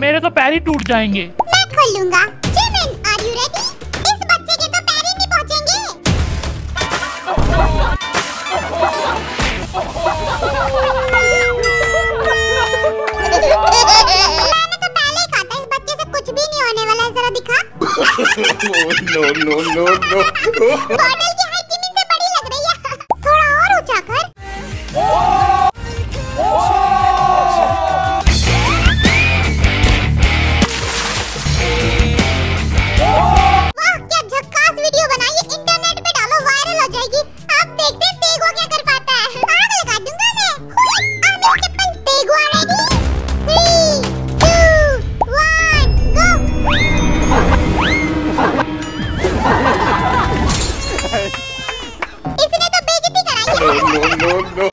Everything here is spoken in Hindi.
मेरे तो पैर ही टूट जाएँगे। मैं खोल लूँगा। जिमिन आर यू रेडी इस बच्चे के तो पैर ही नहीं पहुँचेंगे। मैंने तो पहले ही कहा था इस बच्चे से कुछ भी नहीं होने वाला है जरा दिखा। No, no, no, no. Body no, no, no.